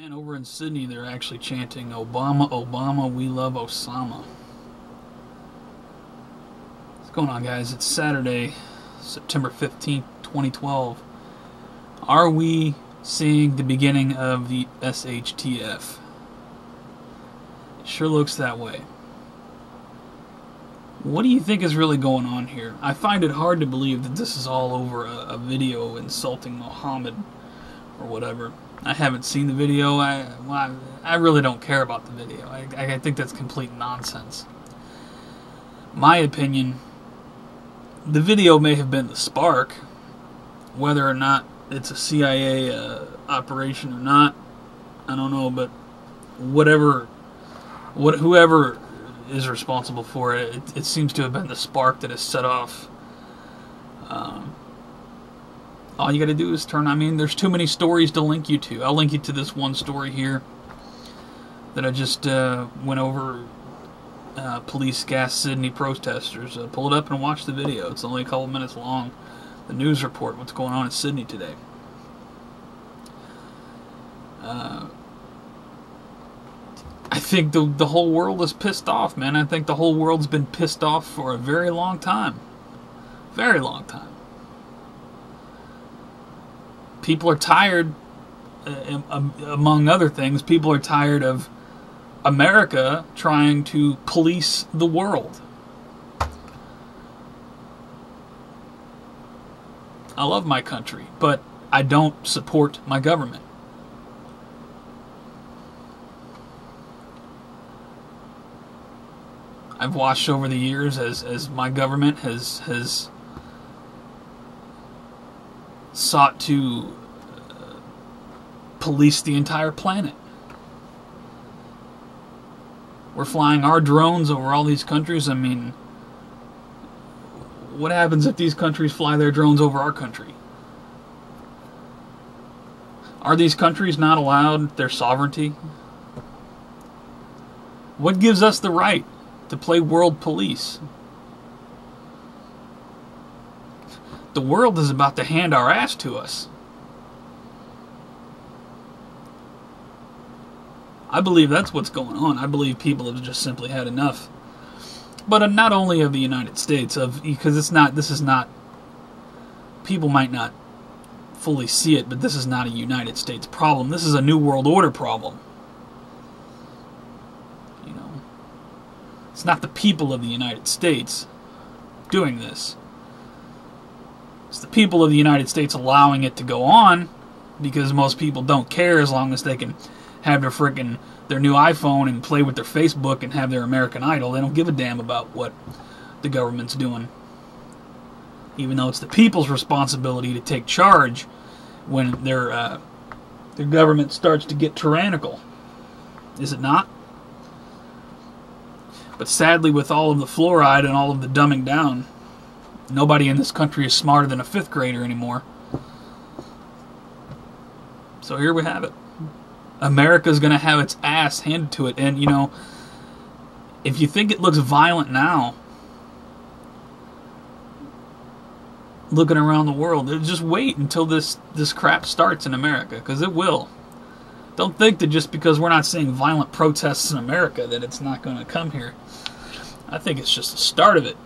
And over in Sydney, they're actually chanting Obama, Obama, we love Osama. What's going on, guys? It's Saturday, September 15th, 2012. Are we seeing the beginning of the SHTF? It sure looks that way. What do you think is really going on here? I find it hard to believe that this is all over a, a video insulting Muhammad or whatever. I haven't seen the video. I well, I, I really don't care about the video. I, I think that's complete nonsense. My opinion, the video may have been the spark, whether or not it's a CIA uh, operation or not. I don't know, but whatever, what whoever is responsible for it. It, it seems to have been the spark that has set off. Um, all you got to do is turn. I mean, there's too many stories to link you to. I'll link you to this one story here that I just uh, went over. Uh, police gas Sydney protesters. Uh, pull it up and watch the video. It's only a couple minutes long. The news report, what's going on in Sydney today. Uh, I think the the whole world is pissed off, man. I think the whole world's been pissed off for a very long time. Very long time. People are tired uh, among other things, people are tired of America trying to police the world. I love my country, but I don't support my government. I've watched over the years as, as my government has has sought to uh, police the entire planet. We're flying our drones over all these countries. I mean, what happens if these countries fly their drones over our country? Are these countries not allowed their sovereignty? What gives us the right to play world police. The world is about to hand our ass to us. I believe that's what's going on. I believe people have just simply had enough. But uh, not only of the United States, of because it's not. This is not. People might not fully see it, but this is not a United States problem. This is a New World Order problem. You know, it's not the people of the United States doing this. It's the people of the United States allowing it to go on because most people don't care as long as they can have their freaking their new iPhone and play with their Facebook and have their American Idol. They don't give a damn about what the government's doing. Even though it's the people's responsibility to take charge when their uh, their government starts to get tyrannical. Is it not? But sadly, with all of the fluoride and all of the dumbing down, nobody in this country is smarter than a fifth grader anymore. So here we have it. America's going to have its ass handed to it. And, you know, if you think it looks violent now, looking around the world, just wait until this, this crap starts in America, because it will. Don't think that just because we're not seeing violent protests in America that it's not going to come here. I think it's just the start of it.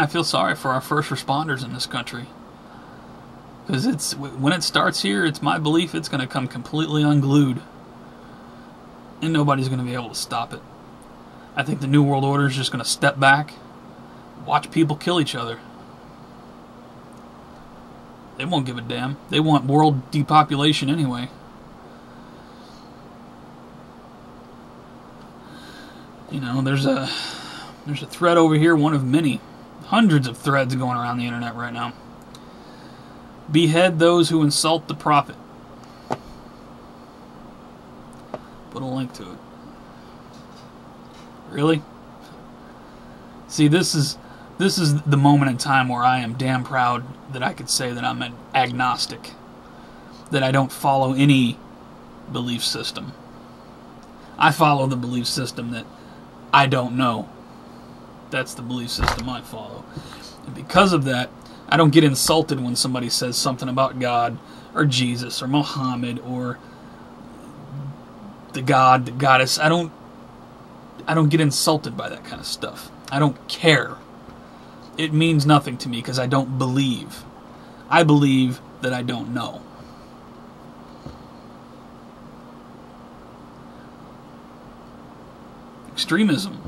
I feel sorry for our first responders in this country. Because it's when it starts here, it's my belief it's going to come completely unglued. And nobody's going to be able to stop it. I think the New World Order is just going to step back watch people kill each other. They won't give a damn. They want world depopulation anyway. You know, there's a there's a thread over here, one of many, hundreds of threads going around the internet right now. Behead those who insult the prophet. Put a link to it. Really? See, this is this is the moment in time where I am damn proud that I could say that I'm an agnostic, that I don't follow any belief system. I follow the belief system that I don't know. That's the belief system I follow. And because of that, I don't get insulted when somebody says something about God or Jesus or Muhammad or the God, the goddess. I don't I don't get insulted by that kind of stuff. I don't care. It means nothing to me because I don't believe. I believe that I don't know. Extremism.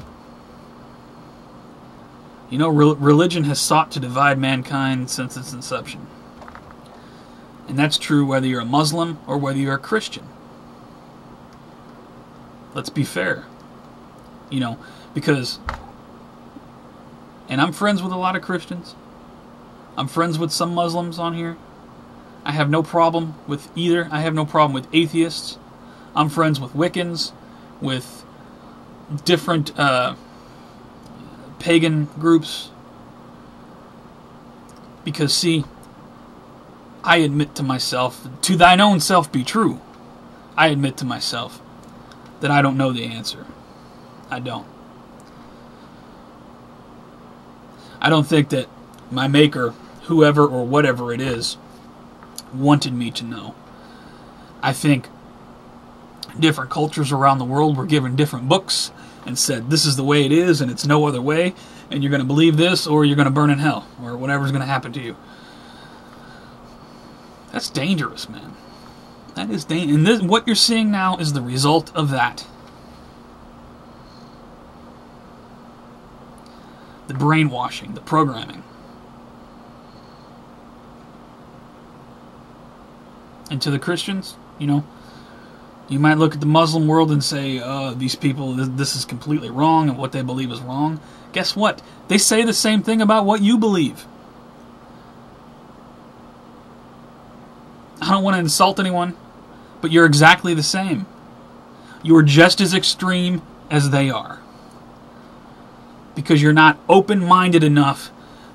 You know, re- religion has sought to divide mankind since its inception. And that's true whether you're a Muslim or whether you're a Christian. Let's be fair. You know, because, and I'm friends with a lot of Christians. I'm friends with some Muslims on here. I have no problem with either. I have no problem with atheists. I'm friends with Wiccans, with different uh, pagan groups. Because, see, I admit to myself, to thine own self be true. I admit to myself that I don't know the answer. I don't. I don't think that my maker, whoever or whatever it is, wanted me to know. I think different cultures around the world were given different books and said, this is the way it is and it's no other way, and you're going to believe this or you're going to burn in hell or whatever's going to happen to you. That's dangerous, man. That is dangerous. And this, what you're seeing now is the result of that. The brainwashing, the programming. And to the Christians, you know, you might look at the Muslim world and say, uh, these people, this is completely wrong and what they believe is wrong. Guess what? They say the same thing about what you believe. I don't want to insult anyone, but you're exactly the same. You are just as extreme as they are. Because you're not open minded enough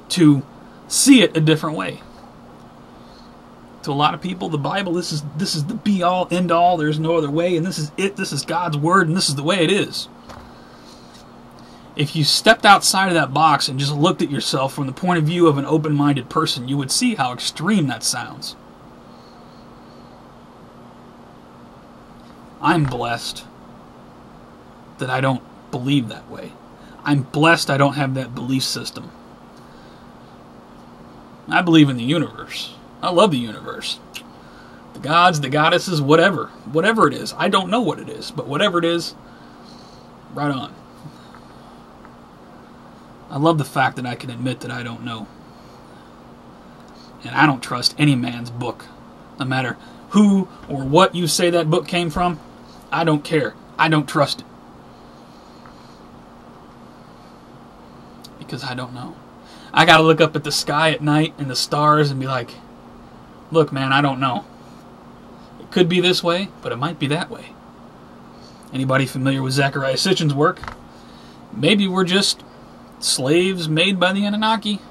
to see it a different way. To a lot of people, the Bible, this is this is the be all, end all, there's no other way, and this is it, this is God's word, and this is the way it is. If you stepped outside of that box and just looked at yourself from the point of view of an open minded person, you would see how extreme that sounds. I'm blessed that I don't believe that way. I'm blessed I don't have that belief system. I believe in the universe. I love the universe. The gods, the goddesses, whatever. Whatever it is. I don't know what it is, but whatever it is, right on. I love the fact that I can admit that I don't know. And I don't trust any man's book. No matter who or what you say that book came from, I don't care. I don't trust it. Because I don't know. I gotta look up at the sky at night and the stars and be like, look, man, I don't know. It could be this way, but it might be that way. Anybody familiar with Zecharia Sitchin's work? Maybe we're just slaves made by the Anunnaki.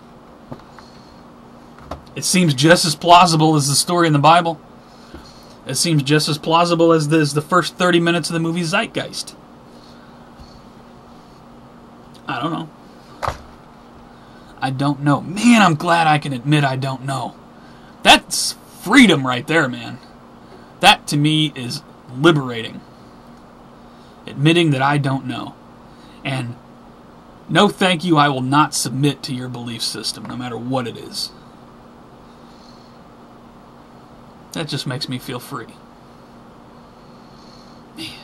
It seems just as plausible as the story in the Bible. It seems just as plausible as the, as the first 30 minutes of the movie Zeitgeist. I don't know. I don't know. Man, I'm glad I can admit I don't know. That's freedom right there, man. That to me is liberating. Admitting that I don't know. And no thank you, I will not submit to your belief system, no matter what it is. That just makes me feel free. Man.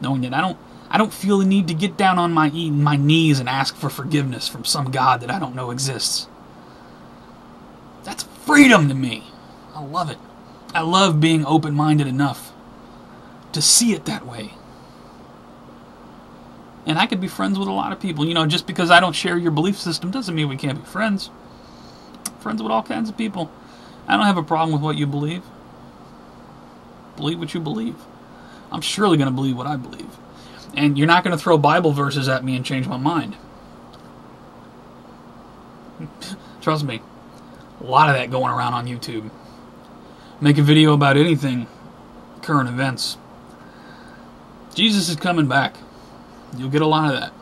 Knowing that I don't I don't feel the need to get down on my my knees and ask for forgiveness from some god that I don't know exists. Freedom to me. I love it. I love being open-minded enough to see it that way. And I could be friends with a lot of people. You know, just because I don't share your belief system doesn't mean we can't be friends. Friends with all kinds of people. I don't have a problem with what you believe. Believe what you believe. I'm surely going to believe what I believe. And you're not going to throw Bible verses at me and change my mind. Trust me. A lot of that going around on YouTube. Make a video about anything, current events. Jesus is coming back. You'll get a lot of that.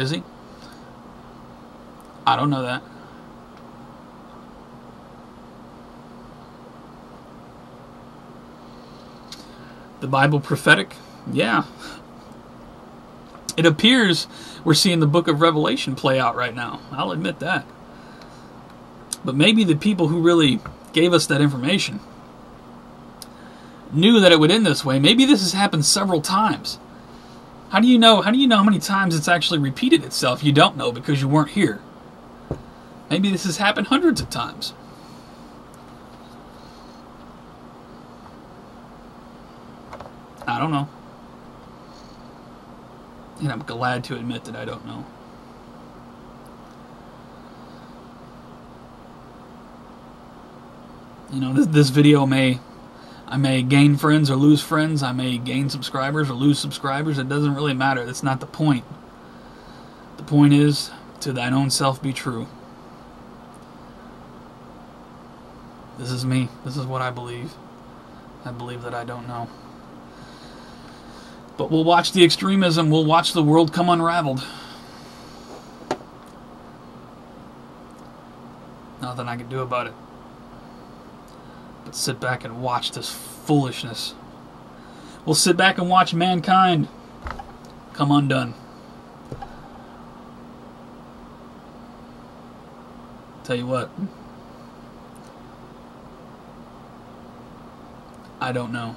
Is he? I don't know that. The Bible prophetic? Yeah. It appears we're seeing the book of Revelation play out right now. I'll admit that. But maybe the people who really gave us that information knew that it would end this way. Maybe this has happened several times. How do you know? How do you know how many times it's actually repeated itself? You don't know because you weren't here. Maybe this has happened hundreds of times. I don't know. And I'm glad to admit that I don't know. You know, this, this video may, I may gain friends or lose friends. I may gain subscribers or lose subscribers. It doesn't really matter. That's not the point. The point is, to thine own self be true. This is me. This is what I believe. I believe that I don't know. But we'll watch the extremism. We'll watch the world come unraveled. Nothing I can do about it. Sit back and watch this foolishness. We'll sit back and watch mankind come undone. Tell you what. I don't know.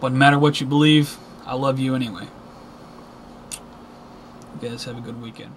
But no matter what you believe, I love you anyway. You guys have a good weekend.